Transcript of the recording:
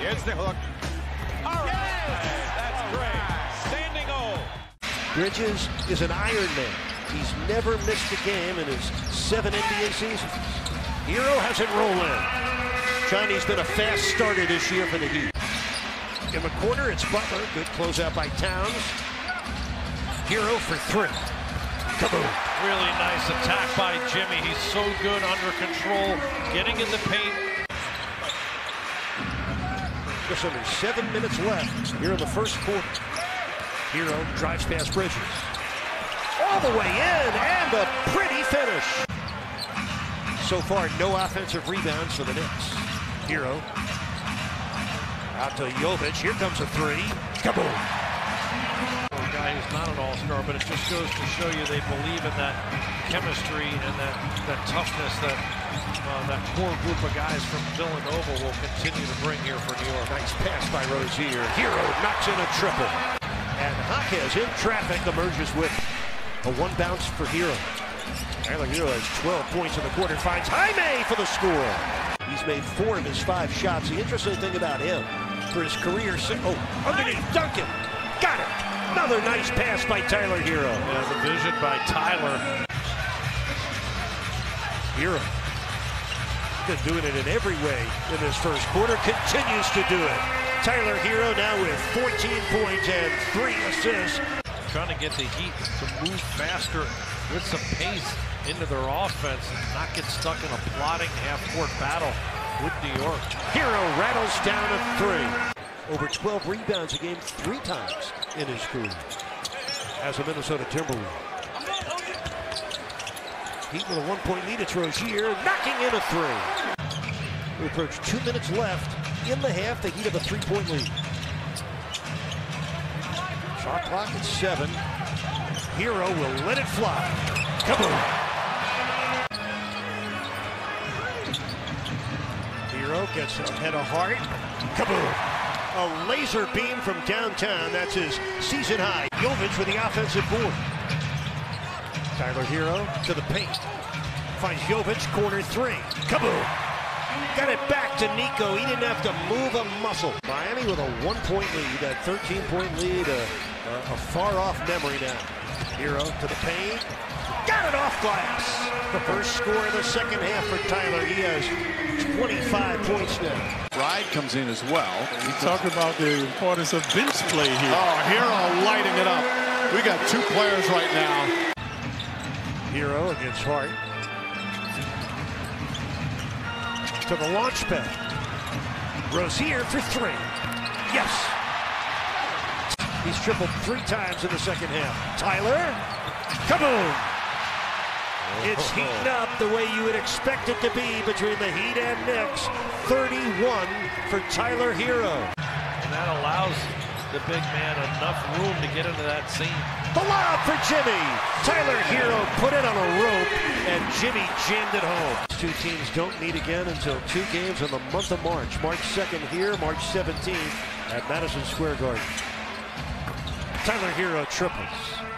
Here's the hook. All right. That's great. Standing O. Bridges is an Iron Man. He's never missed a game in his seven NBA seasons. Herro has it rolling. Chinese been a fast starter this year for the Heat. In the corner, it's Butler. Good closeout by Towns. Herro for three. Kaboom. Really nice attack by Jimmy. He's so good under control, getting in the paint. Just under seven minutes left here in the first quarter. Herro drives past Bridges. All the way in, and a pretty finish. So far, no offensive rebounds for the Knicks. Herro out to Jovic. Here comes a three. Kaboom. A guy who's not an all-star, but it just goes to show you they believe in that chemistry and that, that toughness that uh, that core group of guys from Villanova will continue to bring here for New York. Nice pass by Rozier. Herro knocks in a triple. And Jaquez in traffic emerges with a one bounce for Herro. Tyler Herro has 12 points in the quarter. Finds Jaime for the score. He's made four of his five shots. The interesting thing about him, for his career, oh, underneath Duncan. Got it. Another nice pass by Tyler Herro. Yeah, the vision by Tyler. Herro. Been doing it in every way in this first quarter. Continues to do it. Tyler Herro now with 14 points and three assists. Trying to get the Heat to move faster with some pace into their offense and not get stuck in a plotting half-court battle with New York. Herro rattles down a three. Over 12 rebounds a game three times in his career as a Minnesota Timberwolves. Heat with a one-point lead. It's Rozier knocking in a three. We approach two minutes left in the half. The Heat have a three-point lead. Shot clock at seven. Herro will let it fly. Kaboom! Herro gets ahead of Hart. Kaboom! A laser beam from downtown. That's his season high. Jovic with the offensive board. Tyler Herro to the paint. Finds Jovic, corner three. Kaboom! Got it back to Nico. He didn't have to move a muscle. Miami with a one-point lead, uh, uh, a 13-point lead, a, a, a far-off memory now. Herro to the paint. Got it off glass. The first score of the second half for Tyler. He has 25 points now. Ride comes in as well. We talk about the importance of bench play here. Oh, Herro lighting it up. We got two players right now. Herro against Hart. To the launch pad. Rozier for three. Yes. He's tripled three times in the second half. Tyler. Kaboom! It's oh. heating up the way you would expect it to be between the Heat and Knicks. 31 for Tyler Herro. And that allows the big man enough room to get into that seam. The lob for Jimmy. Tyler Herro put it on a rope, and Jimmy jammed it home. Two teams don't meet again until two games in the month of March. March 2nd here, March 17th at Madison Square Garden. Tyler Herro triples.